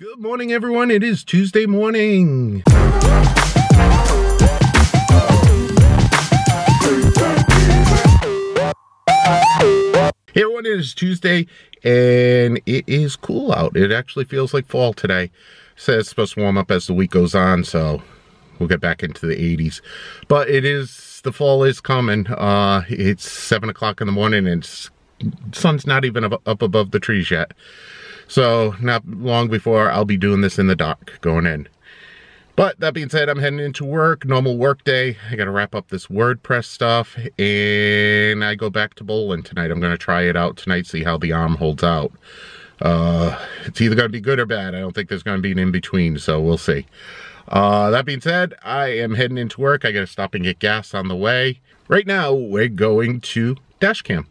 Good morning, everyone. It is Tuesday morning. Hey everyone, it is Tuesday and it is cool out. It actually feels like fall today. Says it's supposed to warm up as the week goes on, so we'll get back into the 80s. But it is, the fall is coming. Uh, it's 7 o'clock in the morning and sun's not even up above the trees yet. So not long before I'll be doing this in the dark, going in. But that being said, I'm heading into work, normal work day. I gotta wrap up this WordPress stuff and I go back to bowling tonight. I'm gonna try it out tonight, see how the arm holds out. Uh, it's either gonna be good or bad. I don't think there's gonna be an in-between, so we'll see. Uh, that being said, I am heading into work. I gotta stop and get gas on the way. Right now, we're going to Dashcam.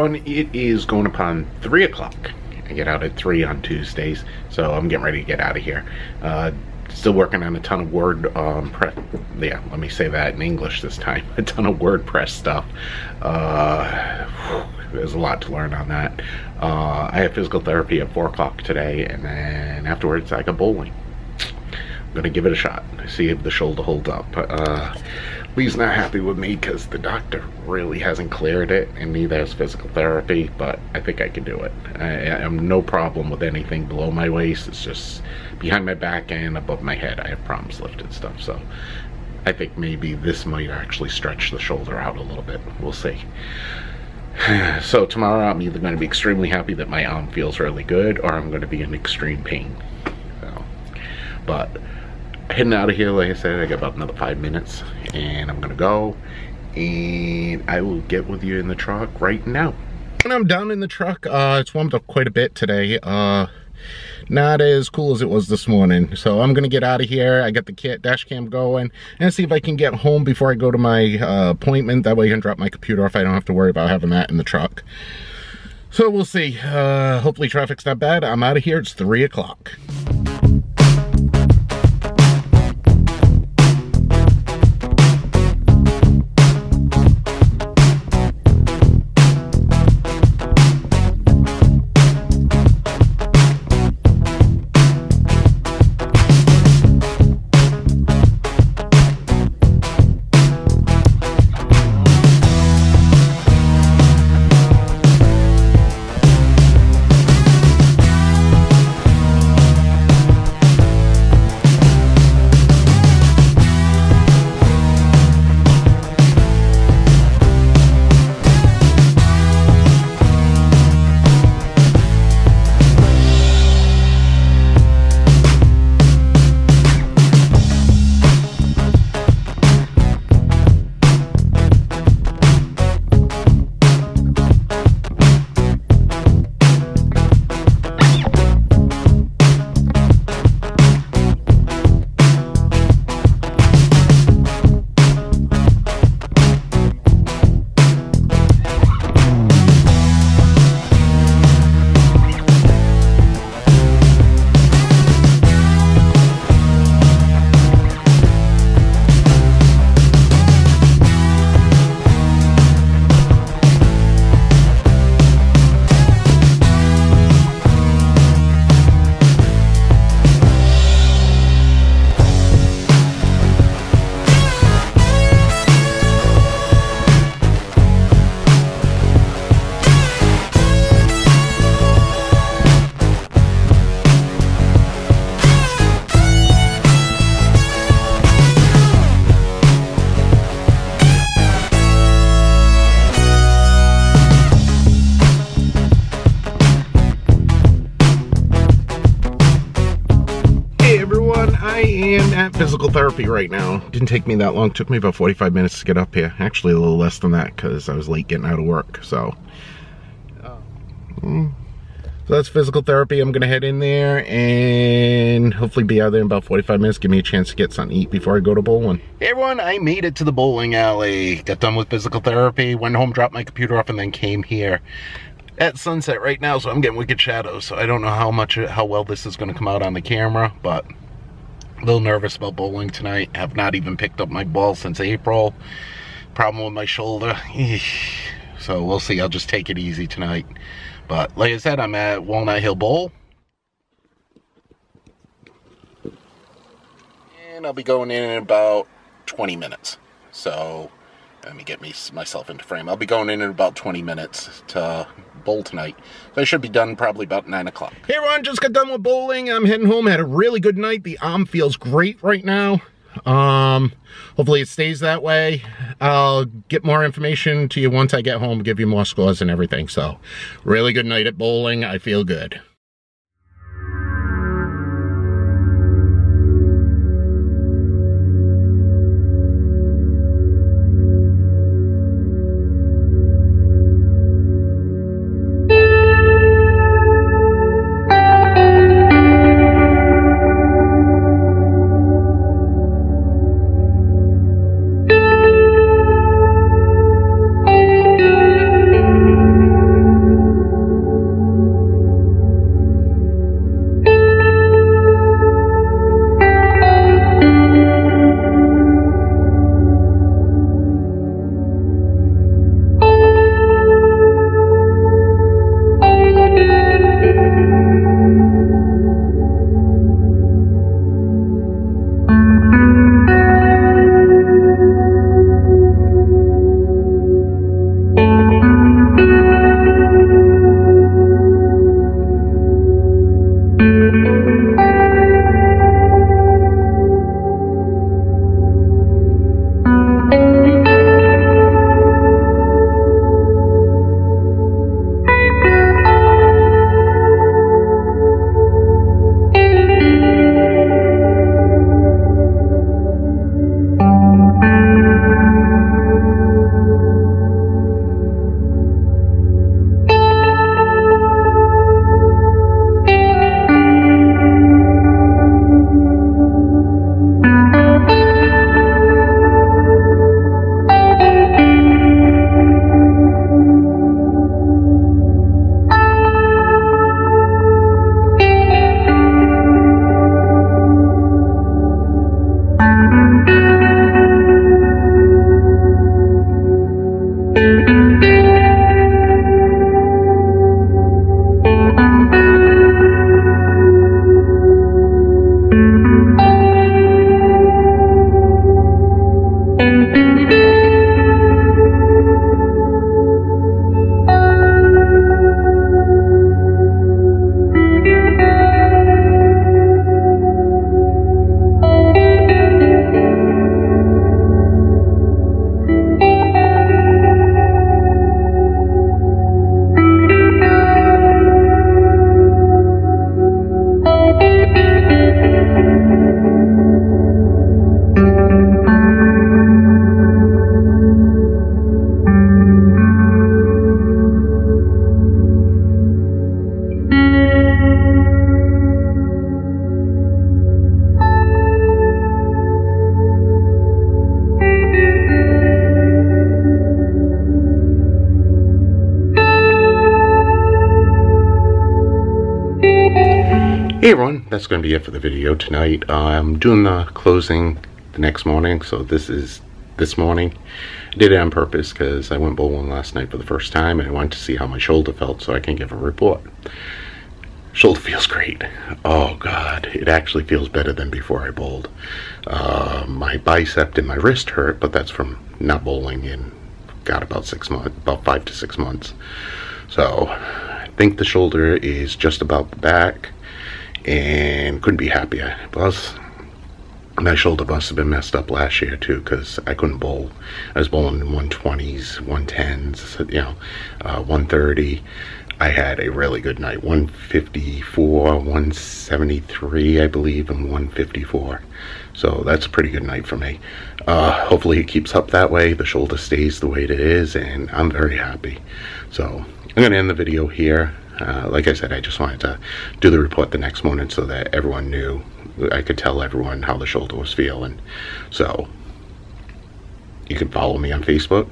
It is going upon 3 o'clock. I get out at 3 on Tuesdays, so I'm getting ready to get out of here. Uh, still working on a ton of Word, um, yeah, let me say that in English this time. A ton of WordPress stuff. Uh, there's a lot to learn on that. Uh, I have physical therapy at 4 o'clock today, and then afterwards I go bowling. I'm gonna give it a shot, see if the shoulder holds up. Uh, Lee's not happy with me because the doctor really hasn't cleared it, and neither has physical therapy, but I think I can do it. I, have no problem with anything below my waist. It's just behind my back and above my head. I have problems lifting stuff, so I think maybe this might actually stretch the shoulder out a little bit. We'll see. so tomorrow I'm either going to be extremely happy that my arm feels really good, or I'm going to be in extreme pain. So, but heading out of here like i said i got about another five minutes and i'm gonna go and i will get with you in the truck right now. And i'm down in the truck. Uh it's warmed up quite a bit today. Uh not as cool as it was this morning. So i'm gonna get out of here. I got the kit dash cam going and see if i can get home before i go to my uh, appointment. That way i can drop my computer off. I don't have to worry about having that in the truck. So we'll see. Uh hopefully traffic's not bad. I'm out of here. It's three o'clock physical therapy right now. Didn't take me that long, took me about 45 minutes to get up here. Actually a little less than that because I was late getting out of work, so. Mm. So that's physical therapy. I'm gonna head in there and hopefully be out there in about 45 minutes. Give me a chance to get something to eat before I go to bowling. Hey everyone, I made it to the bowling alley. Got done with physical therapy, went home, dropped my computer off, and then came here at sunset right now, so I'm getting wicked shadows. So I don't know how much, how well this is gonna come out on the camera, but a little nervous about bowling tonight. Have not even picked up my ball since April. Problem with my shoulder. So we'll see. I'll just take it easy tonight. But like I said, I'm at Walnut Hill Bowl. And I'll be going in in about 20 minutes. So let me get me myself into frame. I'll be going in in about 20 minutes to bowl tonight. So I should be done probably about 9 o'clock. Hey everyone, just got done with bowling. I'm heading home. Had a really good night. The arm feels great right now. Um, hopefully it stays that way. I'll get more information to you once I get home, give you more scores and everything. So, really good night at bowling. I feel good. Hey everyone, that's going to be it for the video tonight. I'm doing the closing the next morning, so this is this morning. I did it on purpose because I went bowling last night for the first time and I wanted to see how my shoulder felt so I can give a report. Shoulder feels great. Oh god, it actually feels better than before I bowled. Uh, my bicep and my wrist hurt, but that's from not bowling in, got about six months, about five to six months. So, I think the shoulder is just about the back and couldn't be happier. Plus, my shoulder must have been messed up last year too because I couldn't bowl. I was bowling in 120s, 110s, you know, uh, 130. I had a really good night. 154, 173, I believe, and 154. So that's a pretty good night for me. Uh, hopefully it keeps up that way. The shoulder stays the way it is, and I'm very happy. So I'm going to end the video here. Uh, like I said, I just wanted to do the report the next morning so that everyone knew. I could tell everyone how the shoulder was feeling. So you can follow me on Facebook.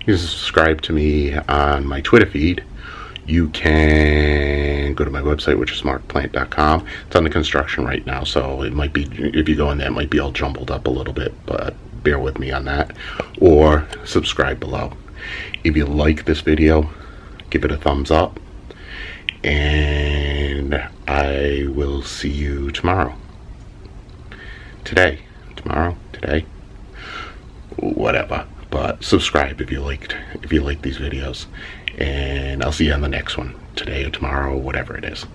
You can subscribe to me on my Twitter feed you can go to my website, which is markplante.com. It's under construction right now, so it might be, if you go in there, it might be all jumbled up a little bit, but bear with me on that. Or subscribe below. If you like this video, give it a thumbs up. And I will see you tomorrow. Today. Tomorrow. Today. Whatever. But subscribe if you liked if you like these videos and I'll see you on the next one today or tomorrow, or whatever it is.